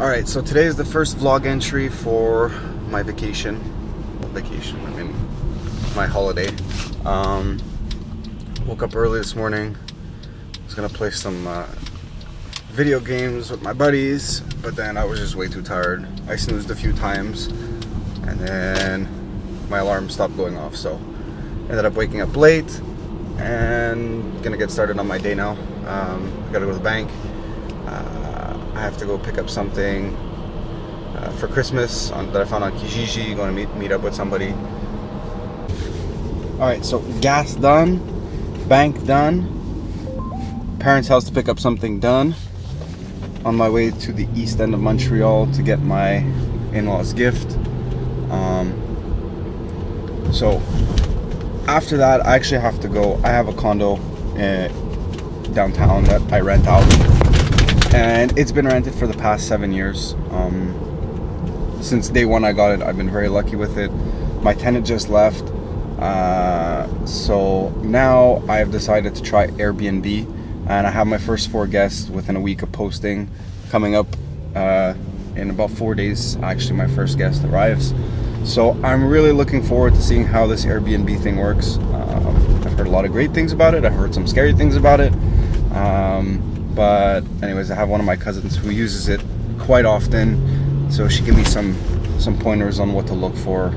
Alright, so today is the first vlog entry for my vacation. Vacation, I mean, my holiday. Um, woke up early this morning. Was gonna play some uh, video games with my buddies, but then I was just way too tired. I snoozed a few times, and then my alarm stopped going off, so ended up waking up late and gonna get started on my day now. Um, I gotta go to the bank. Uh, I have to go pick up something uh, for Christmas on, that I found on Kijiji. Going to meet meet up with somebody. All right, so gas done, bank done, parents' house to pick up something done. On my way to the east end of Montreal to get my in-laws gift. Um, so after that, I actually have to go. I have a condo uh, downtown that I rent out, and it's been rented for the past seven years. Um, since day one I got it, I've been very lucky with it. My tenant just left, uh, so now I have decided to try Airbnb, and I have my first four guests within a week of posting coming up. Uh, in about four days, actually, my first guest arrives. So I'm really looking forward to seeing how this Airbnb thing works. Um, I've heard a lot of great things about it. I've heard some scary things about it. Um, but anyways, I have one of my cousins who uses it quite often, so she gave me some some pointers on what to look for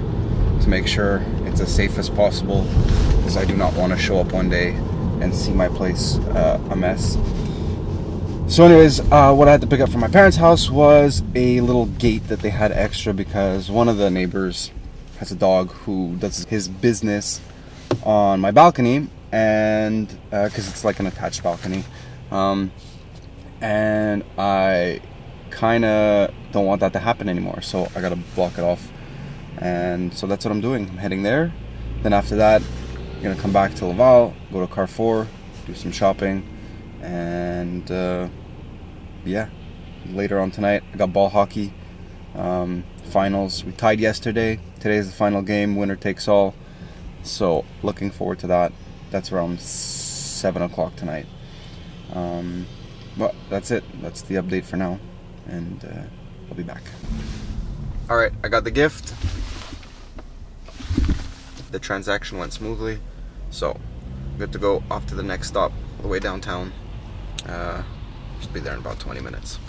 to make sure it's as safe as possible, because I do not want to show up one day and see my place uh, a mess. So, anyways, uh, what I had to pick up from my parents' house was a little gate that they had extra because one of the neighbors has a dog who does his business on my balcony, and because uh, it's like an attached balcony, um, and I kind of don't want that to happen anymore. So I gotta block it off, and so that's what I'm doing. I'm heading there. Then after that, I'm gonna come back to Laval, go to Carrefour, do some shopping and uh, yeah, later on tonight I got ball hockey um, finals. We tied yesterday. Today is the final game. Winner takes all. So looking forward to that. That's around seven o'clock tonight. Um, but that's it. That's the update for now, and uh, I'll be back. All right, I got the gift. The transaction went smoothly, so good to go off to the next stop, all the way downtown. Uh, should be there in about 20 minutes.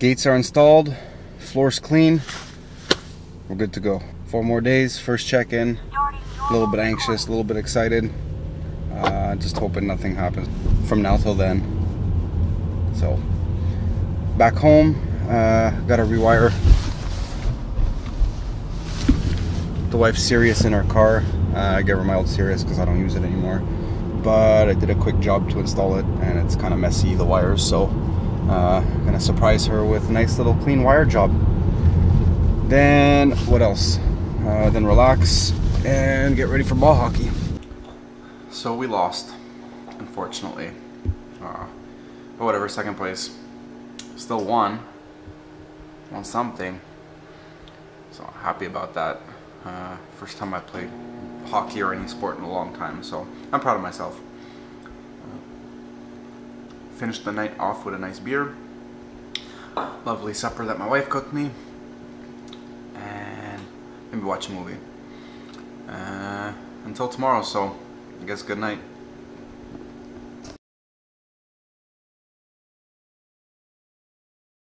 Gates are installed, floor's clean. We're good to go. Four more days, first check-in. A little bit anxious, a little bit excited. Uh, just hoping nothing happens from now till then. So, back home, uh, gotta rewire the wife's Sirius in her car. Uh, I gave her my old Sirius because I don't use it anymore. But I did a quick job to install it and it's kind of messy, the wires, so uh, gonna surprise her with a nice little clean wire job. Then what else? Uh, then relax and get ready for ball hockey. So we lost, unfortunately. Uh, but whatever, second place. Still won. Won something. So I'm happy about that. Uh, first time I played hockey or any sport in a long time, so I'm proud of myself finished the night off with a nice beer. Lovely supper that my wife cooked me. And maybe watch a movie. Uh, until tomorrow, so I guess good night.